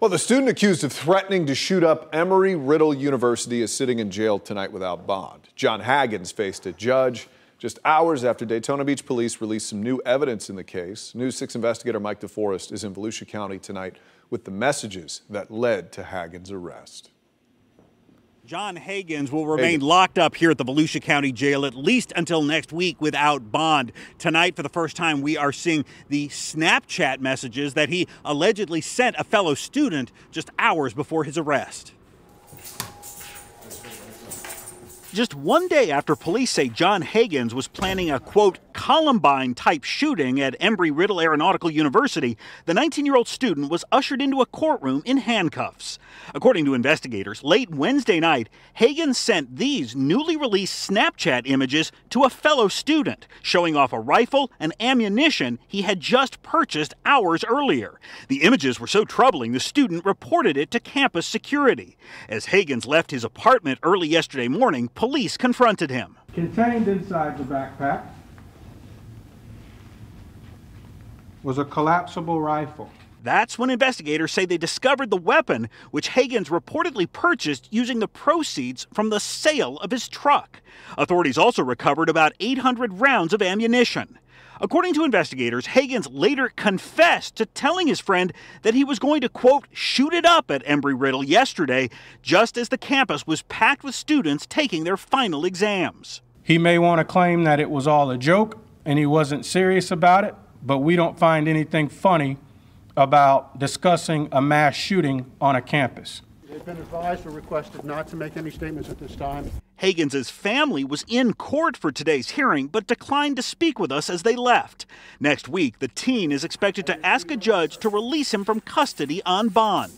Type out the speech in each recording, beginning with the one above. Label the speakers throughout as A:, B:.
A: Well, the student accused of threatening to shoot up Embry Riddle University is sitting in jail tonight without bond. John Haggins faced a judge just hours after Daytona Beach police released some new evidence in the case. News 6 investigator Mike DeForest is in Volusia County tonight with the messages that led to Haggins' arrest.
B: John Haggins will remain locked up here at the Volusia County Jail at least until next week without bond. Tonight, for the first time, we are seeing the Snapchat messages that he allegedly sent a fellow student just hours before his arrest. Just one day after police say John Haggins was planning a quote Columbine type shooting at Embry Riddle Aeronautical University, the 19 year old student was ushered into a courtroom in handcuffs. According to investigators, late Wednesday night, Haggins sent these newly released Snapchat images to a fellow student, showing off a rifle and ammunition he had just purchased hours earlier. The images were so troubling, the student reported it to campus security. As Haggins left his apartment early yesterday morning, police confronted him.
C: Contained inside the backpack was a collapsible rifle.
B: That's when investigators say they discovered the weapon, which Haggins reportedly purchased using the proceeds from the sale of his truck. Authorities also recovered about 800 rounds of ammunition. According to investigators, Haggins later confessed to telling his friend that he was going to, quote, shoot it up at Embry Riddle yesterday, just as the campus was packed with students taking their final exams.
C: He may want to claim that it was all a joke and he wasn't serious about it, but we don't find anything funny about discussing a mass shooting on a campus.
D: They've been advised or requested not to make any statements at this time.
B: Haggins' family was in court for today's hearing, but declined to speak with us as they left. Next week, the teen is expected to ask a judge to release him from custody on bond.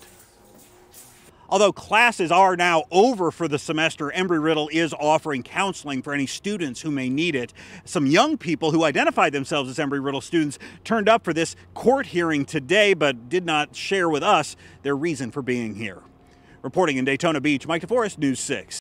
B: Although classes are now over for the semester, Embry Riddle is offering counseling for any students who may need it. Some young people who identified themselves as Embry Riddle students turned up for this court hearing today, but did not share with us their reason for being here. Reporting in Daytona Beach, Mike DeForest, News 6.